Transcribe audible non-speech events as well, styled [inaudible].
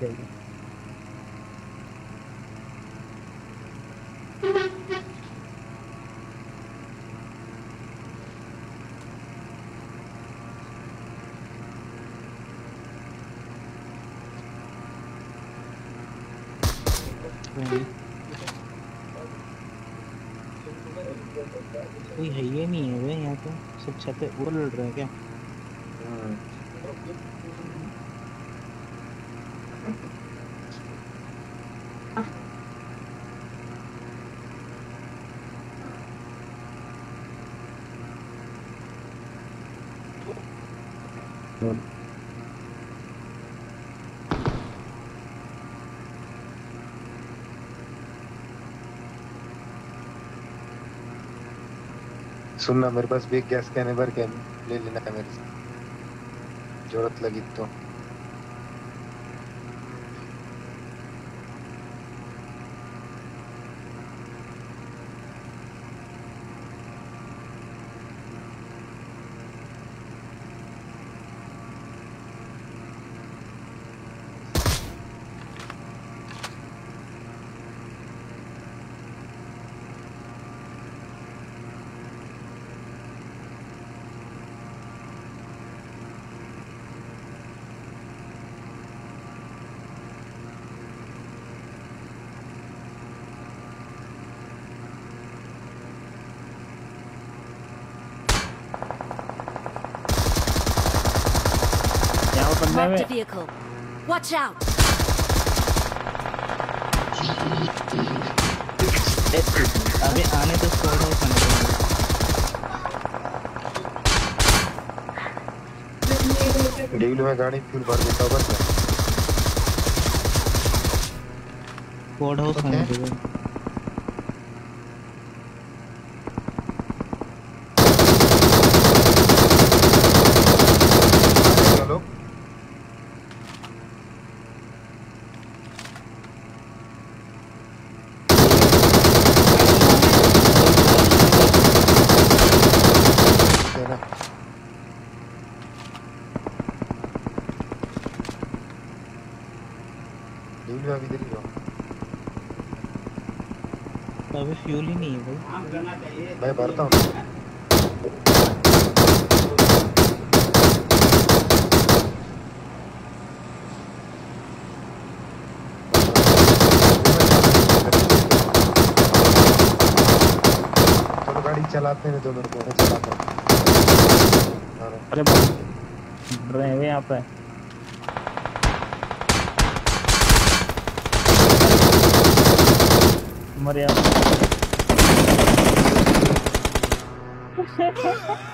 जाएगी कोई है ही नहीं है वे यहाँ तो सब छत पे ऊपर लड़ रहे हैं क्या? सुनना मेरे पास भी गैस कैन भर कैन ले लेना है मेरे से। ज़रूरत लगी तो। यहाँ पर बंदे Marked a में vehicle. Watch out! अबे आने तो स्क्वाड हाउस आने दो डेविल में गाड़ी फ्यूल भर देता हूँ बस स्क्वाड हाउस आने Okay. डेविल में अभी ही रहो अबे फ्यूल ही नहीं है भाई। मैं भरता हूँ। चलाते हैं दोनों को चलाता हाँ, अरे रहे हैं यहाँ पे। मर यार [laughs] [laughs]